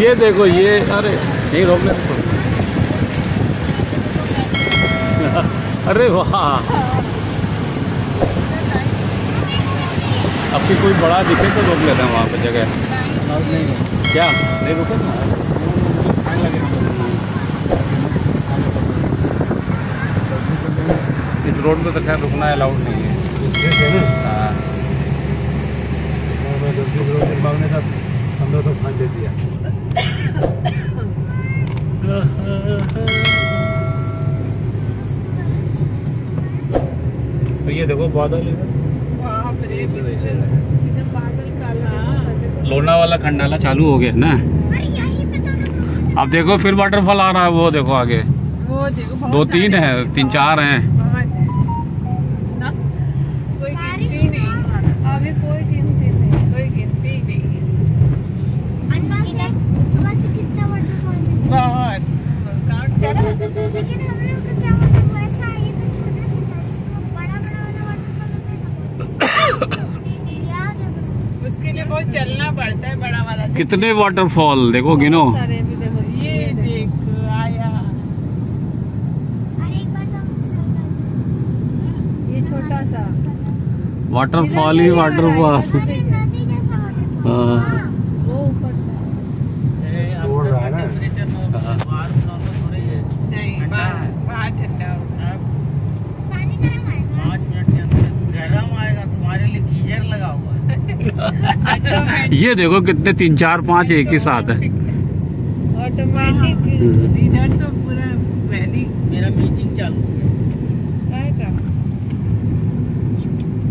ये देखो, ये, अरे नहीं रोकने। अरे वाह। अब भी कोई बड़ा दिखे तो रोक लेते हैं वहाँ पे जगह। क्या? नहीं रुके ना इस रोड पे तो खैर रुकना अलाउड नहीं है। हाँ। पंद्रह सौ दे दिया। तो ये देखो बादल। काला लोनावाला खंडाला चालू हो गया ना? अब देखो फिर वाटरफॉल आ रहा है वो देखो आगे। वो देखो दो तीन है तीन चार हैं बहुत है। ना कोई गिनती नहीं अभी कोई गिनती नहीं कोई गिनती नहीं सुबह से कितना बहुत लेकिन हम लोग का क्या मतलब वैसा ये तो छोटा सा बड़ा बड़ा वाला वाटरफॉल होता ना याद उसके लिए बहुत चलना पड़ता है बड़ा वाला कितने वाटरफॉल देखो गिनो। सारे भी देखो ये देख। आया। अरे एक बार तो हम सर ये छोटा सा वाटरफॉल ही। वाटरफॉल वाटरफॉल हाँ वो ऊपर से तोड़ रहा है ना नहीं बाहर बाहर ठंडा होता है पानी गर्म आएगा। पाँच मिनट के अंदर गर्म आएगा तुम्हारे लिए गीजर लगा हुआ है। ये देखो कितने तीन चार पाँच एक ही साथ है। ऑटोमेटिक इधर तो पूरा वैली मेरा मीटिंग चालू है का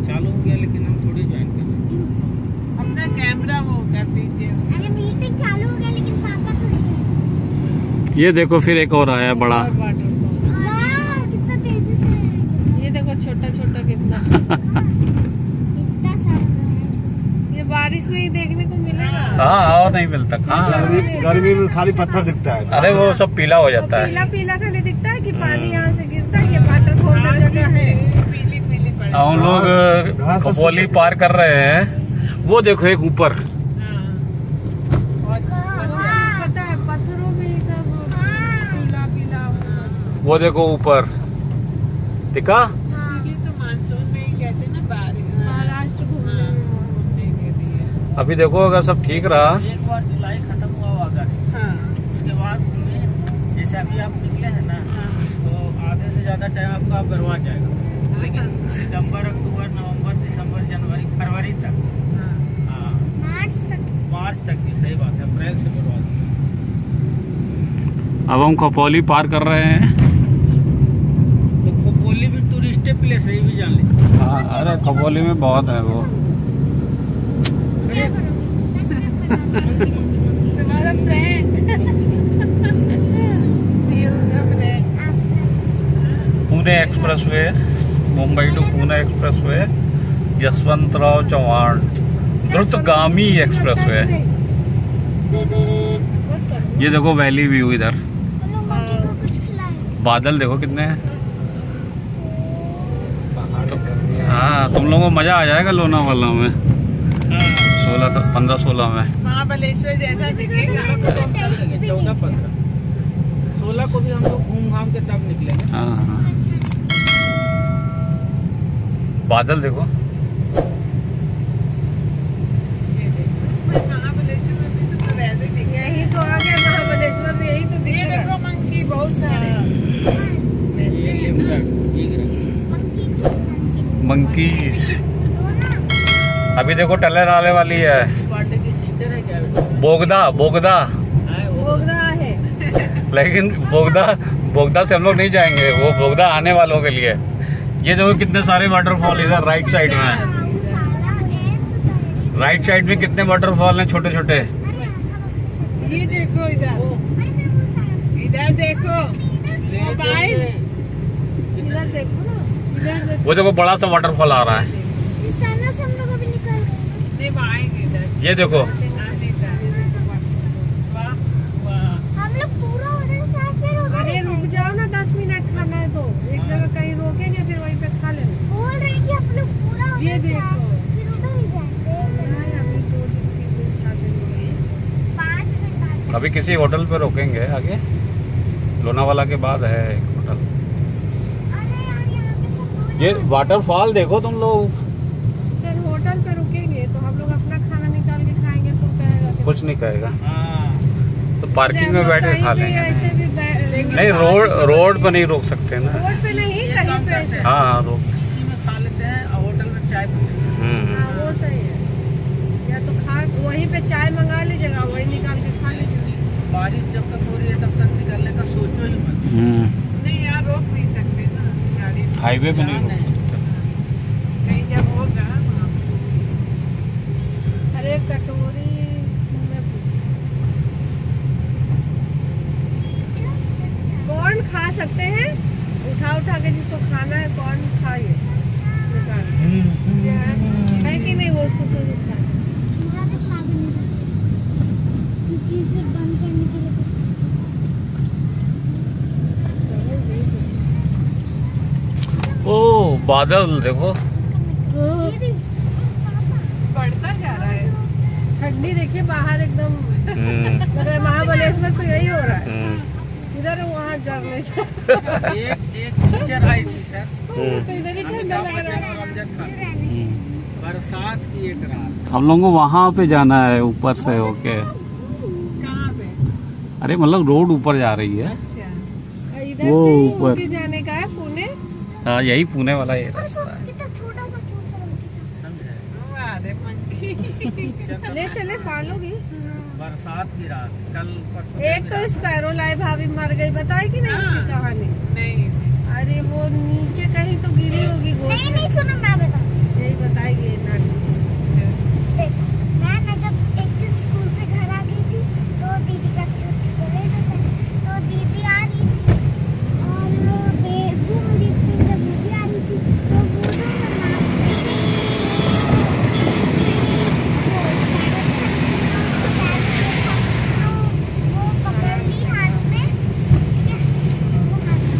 चालू हो गया लेकिन हम थोड़ी ज्वाइन कर रहे हैं। अपना कैमरा वो कर दीजिए। अरे मीटिंग चालू हो गया लेकिन पापा थोड़ी ये देखो फिर एक और आया बड़ा और waterfall। वाह कितना तेज़ी से ये देखो छोटा छोटा कितना इतना सारा है ये बारिश में ही देखने को मिलेगा हाँ और नहीं मिलता। हाँ गर्मी गर्मी में खाली पत्थर दिखता है। अरे वो सब पीला हो जाता है। पीला पीला खाली दिखता है कि पानी यहाँ से गिरता है ये वाटरफॉल का जगह है। पीली पीली पड़ी। हम लोग खपोली पार कर रहे हैं। वो देखो एक ऊपर। हाँ। है। वो देखो ऊपर। दिखा इसीलिए तो मानसून में ही कहते हैं ना बारिश महाराष्ट्र घूमने हाँ, में घूमने के लिए अभी देखो अगर सब ठीक रहा। एक बार जुलाई खत्म हुआ अगस्त हाँ। उसके बाद में जैसे अभी आप निकले हैं ना हाँ। तो आधे से ज़्यादा टाइम आपका बर्बाद जाएगा। लेकिन सितंबर अक्टूबर नवंबर दिसंबर जनवरी फरवरी तक। हाँ। हाँ मार्च तक। मार्च तक की सही बात है अप्रैल से बर्बाद अब हम खपोली पार कर रहे हैं। तो खोपोली भी टूरिस्ट प्लेस है ये भी जान ले हाँ अरे खपोली में बहुत है वो क्या करोगे दस मिनट बना दो। Pune expressway, Mumbai to Pune expressway Yashwantrao Chavan द्रुतगामी expressway. ये देखो वैली व्यू इधर। बादल देखो कितने हैं। हाँ तुम लोगों को मज़ा आ जाएगा लोनावाला में। सोलह पंद्रह सोलह में। महाबलेश्वर जैसा दिखेगा। चौदह पंद्रह सोलह को भी हम लोग घूम घाम के तब निकलेंगे। हाँ हाँ। बादल देखो। ये अभी देखो टलर आने वाली है। पार्टी की सिस्टर है क्या बेटा बोगदा बोगदा। हाँ, बोगदा है। लेकिन बोगदा बोगदा से हम लोग नहीं जाएँगे वो बोगदा आने वालों के लिए। ये देखो कितने सारे वाटरफॉल इधर राइट साइड में। राइट साइड में कितने वाटरफॉल हैं छोटे छोटे ये देखो इधर। इधर देखो। मोबाइल देखो इधर देखो। वो देखो बड़ा सा वाटरफॉल आ रहा है। फिर उधर अरे रुक जाओ ना दस मिनट खाना है तो। एक जगह कहीं रोकेंगे फिर वहीं पे खा लेंगे। बोल रहे कि हम लोग पूरा ये देखो। आए, फिर उधर ही जाएँगे। हाँ, अभी किसी होटल पे रोकेंगे आगे। लोनावाला के बाद है एक होटल। ये वाटरफॉल देखो तुम लोग सर होटल पे रुकेंगे तो हम लोग अपना खाना निकाल के खाएँगे तो कहेगा कि- कुछ नहीं कहेगा। हाँ। तो पार्किंग में बैठ के खा लेंगे। नहीं रोड रोड पर नहीं रोक सकते ना। रोड पे नहीं कहीं पे करते ऐसे। हैं। हाँ रोक इसी में खा लेते हैं और होटल में चाय पी लेते हैं। हम्म हाँ वो सही है। या तो खा वहीं पे चाय मंगा लीजिएगा वही निकाल के खा लीजिएगा। बारिश जब तक हो रही है तब तक निकलने का सोचो ही मत। हम्म। नहीं यहाँ रोक नहीं सकते ना। हाईवे पे नहीं रोक सकते कहीं जब होगा वहाँ पे। अरे कटोरी में कौन खा सकते हैं उठा उठा के जिसको खाना है कौन खाइए निकाल के। ये है है कि नहीं वो उसको तो उठा चूल्हा पे खा भी नहीं सकते क्योंकि फिर बंद करने के लिए कुछ ओ बादल देखो। बढ़ता जा रहा है। ठंडी देखिए बाहर एकदम। हम्म, महाबलेश्वर तो यही हो रहा है। हम्म, इधर वहाँ जरने से। एक एक टीचर आई थी सर। तो इधर ही ठंडा लग रहा है। रमज़ान खान। हम्म। बरसात की एक रात। हम लोगों को वहाँ पे जाना है ऊपर से होके। अरे मतलब रोड ऊपर जा रही है। अच्छा। वो ऊपर। है पुणे हाँ यही पुणे वाला ये रास्ता है। अरे मंकी। ले चले पालोगी। बरसात की रात कल परसों एक तो स्पैरो लाई भाभी मर गई बताए कि नहीं उसकी कहानी? नहीं अरे वो नीचे कहीं तो गिरी होगी नहीं गोद नहीं में सुनो मैं बता यही बताएगी नानी देख मैं ना जब एक दिन स्कूल से घर आ गई थी तो दीदी का छुट्टी तो ले लेते हैं। तो दीदी आ रही थी और बे- वो मेरी फ्रेंड जब दीदी आ रही थी तो वो ना वो पकड़ ली हाथ में ठीक है वो हाथ ये देखो कितना बड़ा वाटरफॉल चलो तुम अपना स्टोरी सुनाओ चलो बात हाँ, तो वो ऐसे करके पकड़ ली और फिर ले आई घर पे तो फिर वो बेबू की मम्मी पे लाड कर रही थी मम्मा भी लाड कर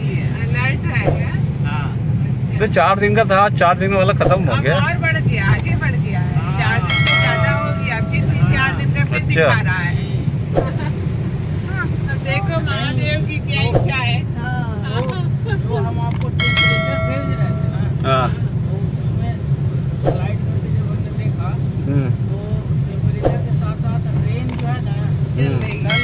है। तो चार दिन का था चार दिन वाला खत्म हो गया। और बढ़ गया आगे बढ़ गया है। हाँ। चार दिन से ज़्यादा हो गया फिर भी चार दिन का फिर अच्छा। दिखा रहा है। हाँ, तो देखो महादेव की क्या इच्छा है। जो हम आपको भेज रहे थे ना तो उसमें स्लाइड करके जब हमने देखा हम्म। तो टेम्परेचर के साथ साथ जो है ना हम्म। चल रही